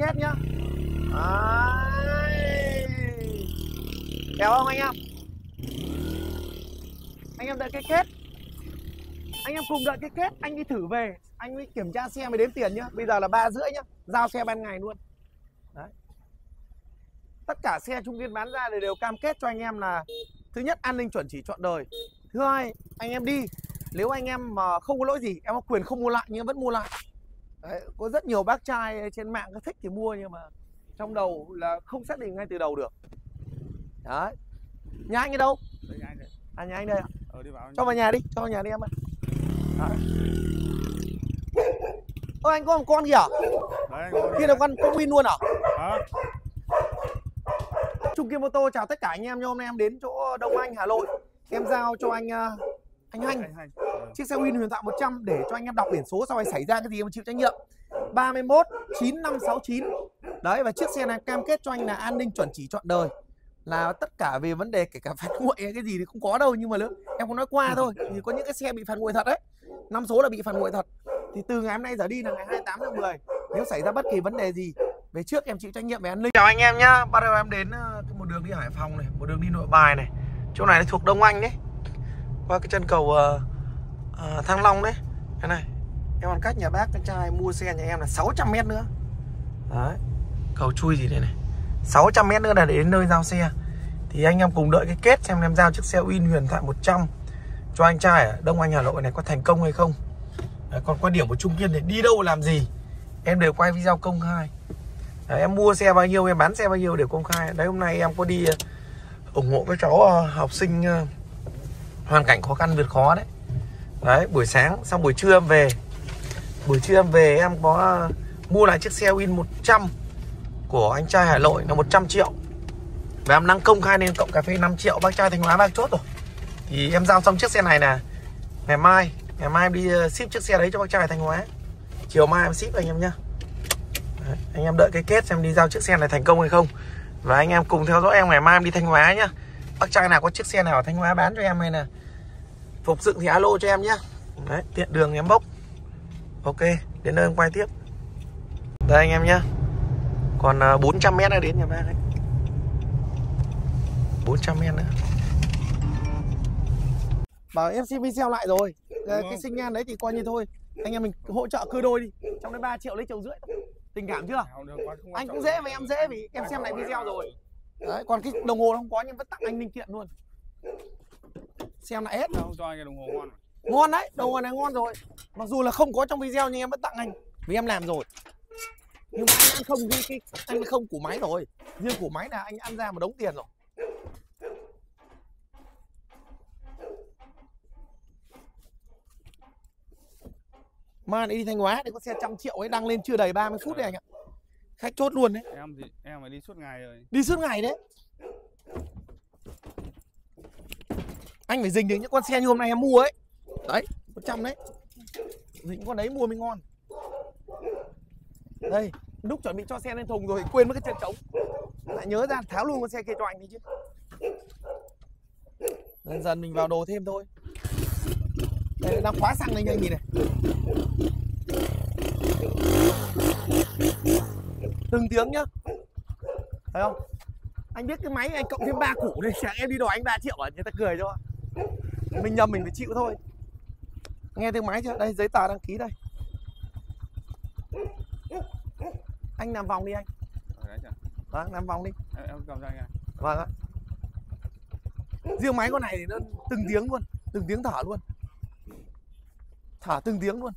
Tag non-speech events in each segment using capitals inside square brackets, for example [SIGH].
kết nhá. Đấy. kéo không anh em? Anh em đợi cái kết. Anh em cùng đợi cái kết, anh đi thử về. Anh mới kiểm tra xe mới đếm tiền nhá. Bây giờ là ba rưỡi nhá. Giao xe ban ngày luôn. Đấy. Tất cả xe trung kiên bán ra thì đều cam kết cho anh em là thứ nhất, an ninh chuẩn chỉ chọn đời. Thứ hai, anh em đi. Nếu anh em mà không có lỗi gì, em có quyền không mua lại nhưng em vẫn mua lại. Đấy, có rất nhiều bác trai trên mạng có thích thì mua nhưng mà trong đầu là không xác định ngay từ đầu được. Đấy. Nhà anh ở đâu? À nhà anh đây ạ. Ờ, đi vào. cho vào nhà đi cho vào nhà đi em ạ. Ơ anh có một con có kia là con con win luôn à? Hả? Trung Kiên Mô tô chào tất cả anh em nha hôm nay em đến chỗ Đông Anh Hà Nội. Em giao cho anh ờ, anh Hành Anh Hành. Ờ. chiếc xe Win huyền thoại 100 để cho anh em đọc biển số sau này xảy ra cái gì em chịu trách nhiệm. 31 9569 đấy và chiếc xe này cam kết cho anh là an ninh chuẩn chỉ chọn đời. Là tất cả về vấn đề kể cả phạt nguội hay cái gì thì không có đâu nhưng mà nữa em cũng nói qua thôi thì có những cái xe bị phạt nguội thật đấy. Năm số là bị phạt nguội thật. Thì từ ngày hôm nay giờ đi là ngày 28 tháng 10 nếu xảy ra bất kỳ vấn đề gì về trước em chịu trách nhiệm về an ninh. Chào anh em nhá bắt đầu em đến ờ, một đường đi Hải Phòng này một đường đi Nội Bài này. Chỗ này là thuộc Đông Anh đấy. Qua cái chân cầu ờ, à, Thăng Long đấy. Cái này em còn cách nhà bác cái trai mua xe nhà em là 600 mét nữa. Đấy cầu chui gì đây này? 600 mét nữa là để đến nơi giao xe. Thì anh em cùng đợi cái kết xem em giao chiếc xe Win huyền thoại 100 cho anh trai ở Đông Anh Hà Nội này có thành công hay không. Đấy, còn quan điểm của Trung Kiên thì đi đâu làm gì? Em đều quay video công khai. Đấy, em mua xe bao nhiêu em bán xe bao nhiêu đều công khai. Đấy hôm nay em có đi ờ, ủng hộ các cháu ờ, học sinh hoàn cảnh khó khăn vượt khó đấy đấy buổi sáng xong buổi trưa em về. Buổi trưa em về em có à, mua lại chiếc xe Win 100 của anh trai Hà Nội là 100 triệu. Và em đang công khai lên cộng cà phê 5 triệu bác trai Thanh Hóa bác chốt rồi. Thì em giao xong chiếc xe này là ngày mai ngày mai em đi à, ship chiếc xe đấy cho bác trai Thanh Hóa. Chiều mai em ship anh em nhá. Đấy, anh em đợi cái kết xem đi giao chiếc xe này thành công hay không. Và anh em cùng theo dõi em ngày mai em đi Thanh Hóa nhá. Bác trai nào có chiếc xe nào ở Thanh Hóa bán cho em hay là phục dựng thì alo cho em nhá đấy tiện đường em bốc. Ok đến nơi em quay tiếp. Đây anh em nhá còn à, 400 mét nữa đến nhà bác ấy. 400 mét nữa. Bảo em xin video lại rồi. Cái không? sinh nhan đấy thì coi như thôi. Anh em mình hỗ trợ cưa đôi đi. Trong đấy 3 triệu lấy triệu rưỡi. Tình cảm chưa? Anh cũng dễ và em dễ vì em xem lại video rồi. Đấy còn cái đồng hồ nó không có nhưng vẫn tặng anh linh kiện luôn xem lại hết. Không cho anh cái đồng hồ ngon ngon đấy đồng hồ này ngon rồi. Mặc dù là không có trong video nhưng em vẫn tặng anh. Vì em làm rồi. Nhưng mà anh ăn không cái, cái anh không củ máy rồi. Riêng củ máy là anh ăn ra một đống tiền rồi. Mà đi Thanh Hóa thì có xe trăm triệu ấy đăng lên chưa đầy 30 phút đấy anh ạ. Khách chốt luôn đấy. Em thì em phải đi suốt ngày rồi. đi suốt ngày đấy anh phải dình được những con xe như hôm nay em mua ấy. Đấy. 100 đấy. Dình con đấy mua mới ngon. Đây lúc chuẩn bị cho xe lên thùng rồi quên mất cái chân trống. Lại nhớ ra tháo luôn con xe kia cho anh đi chứ. Dần dần mình vào đồ thêm thôi. Đây đang khóa xăng đây anh nhìn này. Từng tiếng nhá. Thấy không? Anh biết cái máy anh cộng thêm ba củ đây sáng em đi đòi anh 3 triệu à? Người ta cười cho mình nhầm mình phải chịu thôi. Nghe tiếng máy chưa? Đây giấy tờ đăng ký đây. Anh làm vòng đi anh. Chẳng? vâng làm vòng đi. Em, em cầm cho anh vâng ạ. Riêng máy con này thì nó từng tiếng luôn từng tiếng thở luôn. Thở từng tiếng luôn.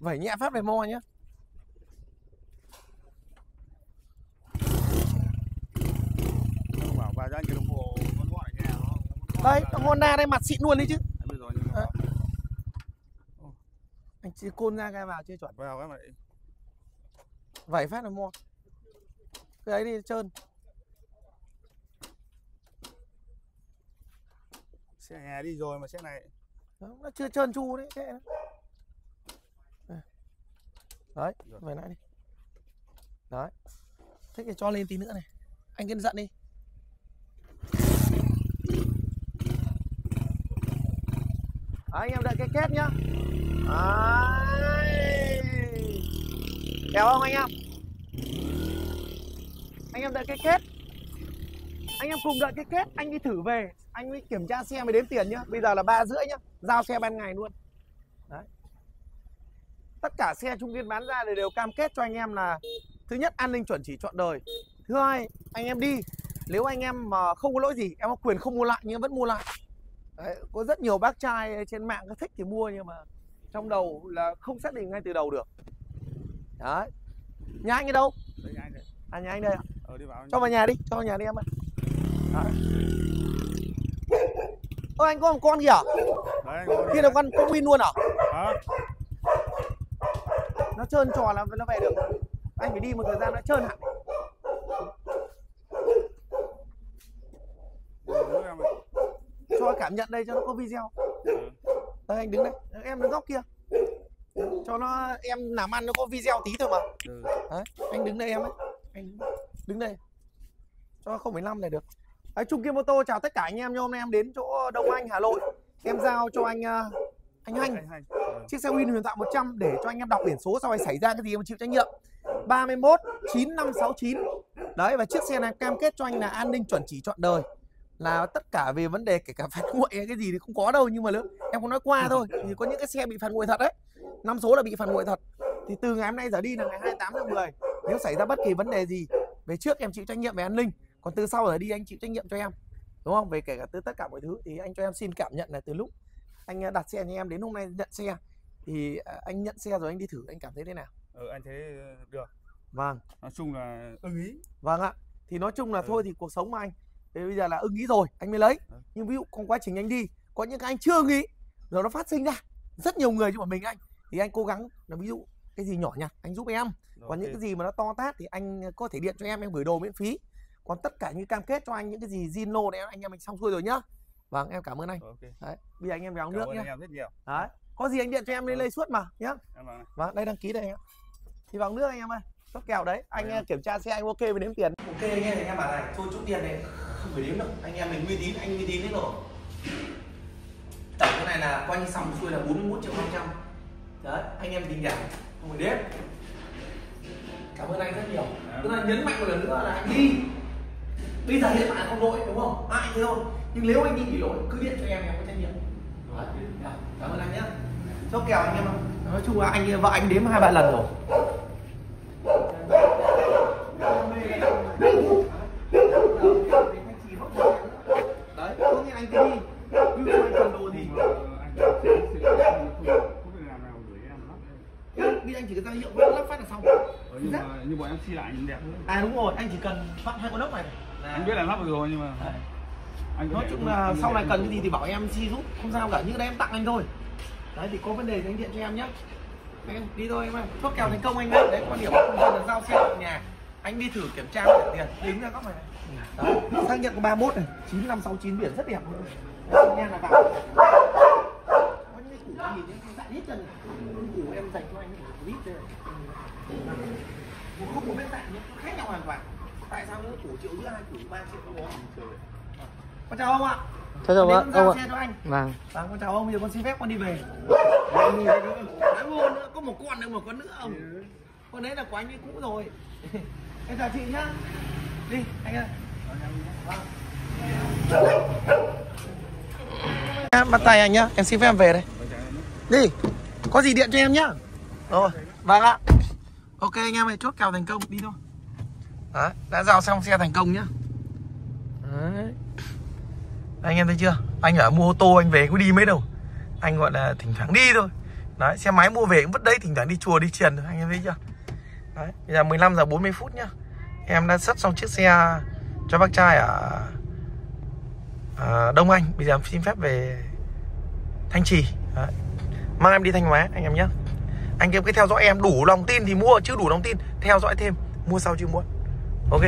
Vẩy nhẹ phát về mo nhé Em bảo bà cho anh cái đồng hồ ngon ngon ở nhà nó- nó ngon đây là- Honda đây mặt xịn luôn đấy chứ. Ờ. anh chỉ côn ra gai vào chưa chuẩn. Vào cái lại- vẩy phát là mo cái ấy đi trơn. Xe nhà đi rồi mà xe này. Đó, nó chưa trơn tru đấy kệ nó. Đấy về lại đi. Đấy. Thế thì cho lên tí nữa này. Anh cứ giận đi anh hết nhá. Đấy. kéo không anh em? Anh em đợi cái kết. Anh em cùng đợi cái kết, anh đi thử về. Anh mới kiểm tra xe mới đếm tiền nhá. Bây giờ là ba rưỡi nhá. Giao xe ban ngày luôn. Đấy. Tất cả xe trung kiên bán ra thì đều cam kết cho anh em là thứ nhất, an ninh chuẩn chỉ chọn đời. Thứ hai, anh em đi. Nếu anh em mà không có lỗi gì, em có quyền không mua lại nhưng vẫn mua lại. Đấy, có rất nhiều bác trai trên mạng có thích thì mua nhưng mà trong đầu là không xác định ngay từ đầu được. Đấy. Nhà anh ở đâu? Đấy, nhà anh đây. à nhà anh đây ạ. Ờ, đi vào. cho vào nhà đi cho vào nhà đi em Đấy. ơ anh có một con kìa Đấy, kia là con con win luôn à Hả? nó trơn tròn là nó về được. Anh phải đi một thời gian nó trơn hẳn Nước em ơi. cho cảm nhận đây cho nó có video. Ừ. đây anh đứng đây. Em đứng góc kia. Cho nó em làm ăn nó có video tí thôi mà. Ừ. đấy anh đứng đây em ấy. Anh đứng, đây. Cho 0,5 này được. Đấy, Trung Kiên Mô tô chào tất cả anh em nha hôm nay em đến chỗ Đông Anh Hà Nội. Em giao cho anh ờ, anh Anh Anh Hành. Ừ. chiếc xe Win huyền thoại 100 để cho anh em đọc biển số sau này xảy ra cái gì em chịu trách nhiệm. 31 9569 đấy và chiếc xe này cam kết cho anh là an ninh chuẩn chỉ chọn đời là tất cả về vấn đề kể cả phạt nguội hay cái gì thì không có đâu nhưng mà nữa em cũng nói qua thôi thì có những cái xe bị phạt nguội thật đấy. Năm số là bị phạt nguội thật. Thì từ ngày hôm nay giờ đi là ngày 28 tháng 10 nếu xảy ra bất kỳ vấn đề gì về trước em chịu trách nhiệm về an ninh còn từ sau giờ đi anh chịu trách nhiệm cho em đúng không? Về kể cả từ tất cả mọi thứ thì anh cho em xin cảm nhận là từ lúc anh ờ, đặt xe cho em đến hôm nay nhận xe thì ờ, anh nhận xe rồi anh đi thử anh cảm thấy thế nào? Ừ, anh thấy được. vâng. Nói chung là ưng ý. vâng ạ. Thì nói chung là Ừ. thôi thì cuộc sống mà anh thì bây giờ là ưng ý rồi anh mới lấy. Nhưng ví dụ trong quá trình anh đi có những cái anh chưa nghĩ rồi nó phát sinh ra. Rất nhiều người chứ mà mình anh. Thì anh cố gắng là ví dụ cái gì nhỏ nhặt anh giúp em. Còn những ok. cái gì mà nó to tát thì anh có thể điện cho em em gửi đồ miễn phí. Còn tất cả những cam kết cho anh những cái gì zin lô này anh em mình xong xuôi rồi nhá. Vâng em cảm ơn anh. Rồi, ok. đấy bây giờ anh em Cảm nước nhá. em rất nhiều. đấy có gì anh điện cho em lên Ừ. lây suốt mà nhá. Vâng đây đăng ký đây anh ạ. Thì vào nước anh em ơi chốt kèo đấy. Anh em. eh, kiểm tra xe anh ok với đếm tiền. Ok anh em anh em bảo này thôi chút tiền này không phải đếm đâu. Anh em mình uy tín anh uy tín đấy rồi. Tổng cái này là coi như xong xuôi là 41 triệu 500 đấy anh em tính giảm không phải đếm. Cảm ơn anh rất nhiều. Tức là nhấn mạnh một lần nữa là anh đi. Bây giờ hiện tại không lỗi đúng không? Ai thế thôi. Nhưng nếu anh đi bị lỗi cứ điện cho em em có trách nhiệm. Cảm ơn anh nhé. Chốt kèo anh em nói chung là anh vợ anh đếm hai ba lần rồi đấy có nghĩa anh cứ đi ví dụ anh cần đồ gì Nhưng mà, ờ, anh sẽ xử lý em không không biết làm nào gửi em lắp đây. đi anh chỉ cần ra hiệu lắp phát là xong Ờ, nhưng mà nhưng bọn em xi lại nhìn đẹp hơn. à đúng rồi anh chỉ cần vặn hai con ốc này. Anh biết là lắp rồi nhưng mà Đấy. anh nói chung không- là anh sau này cần không- cái gì thì bảo em si giúp. Không sao cả như đấy em tặng anh thôi. Đấy thì có vấn đề thì anh điện cho em nhé em đi thôi em ơi. Chốt kèo thành công anh đấy đấy quan điểm công dân là giao xe nhà. Anh đi thử kiểm tra để tiền. Đếm ra góc này. Đấy. xác nhận có 31 này. 9569 biển rất đẹp luôn. Đấy, nha là vào. Có những cái củ nhìn thấy dạn hết chân. Những củ em dành cho anh cái củ vít đây. Một không có bên cạnh nhé khác nhau hoàn toàn. Tại sao những củ triệu rưỡi hai củ ba triệu đúng không con chào ông ạ. Chào chào ông xe ạ. anh. Vâng. Vâng, con chào ông, bây giờ con xin phép con đi về. Đã vô nữa, có một con nữa, một con nữa ông. Con đấy là của anh ấy cũ rồi. [LAUGHS] Em chào chị nhá. Đi, anh ơi. Bắt tay anh nhá, em xin phép em về đây. Đi, có gì điện cho em nhá. Rồi, vâng ạ Ok anh em ơi, chốt kèo thành công, đi thôi. Đấy, đã giao xong xe thành công nhá. Đấy. Anh em thấy chưa? Anh ở mua ô tô anh về có đi mấy đâu. Anh gọi là thỉnh thoảng đi thôi. Đấy xe máy mua về cũng vứt đấy thỉnh thoảng đi chùa đi triền thôi anh em thấy chưa? Đấy bây giờ 15 giờ 40 phút nhá. Em đã sắp xong chiếc xe cho bác trai ở, ở Đông Anh. Bây giờ em xin phép về Thanh Trì. Đấy. mang em đi Thanh Hóa anh em nhé anh em cứ theo dõi, em đủ lòng tin thì mua, chứ đủ lòng tin, theo dõi thêm, mua sau chứ muộn ok.